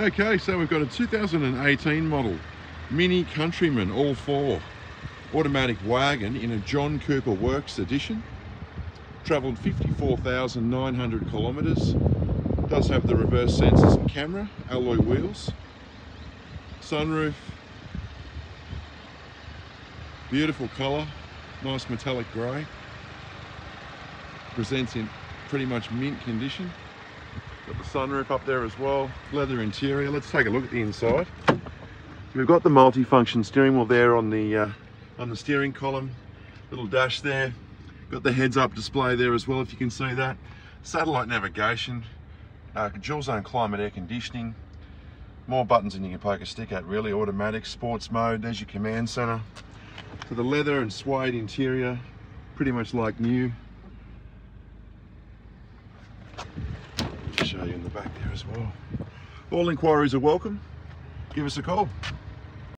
Okay, so we've got a 2018 model Mini Countryman ALL4 automatic wagon in a John Cooper Works edition. Travelled 54,900 kilometres. Does have the reverse sensors and camera, alloy wheels, sunroof, beautiful colour, nice metallic grey. Presents in pretty much mint condition. Got the sunroof up there as well, leather interior. Let's take a look at the inside. We've got the multi-function steering wheel there on the uh, on the steering column, little dash there. Got the heads-up display there as well, if you can see that. Satellite navigation, uh, dual zone climate air conditioning, more buttons than you can poke a stick at really, automatic, sports mode, there's your command center. So the leather and suede interior, pretty much like new. Show you in the back there as well. All inquiries are welcome. Give us a call.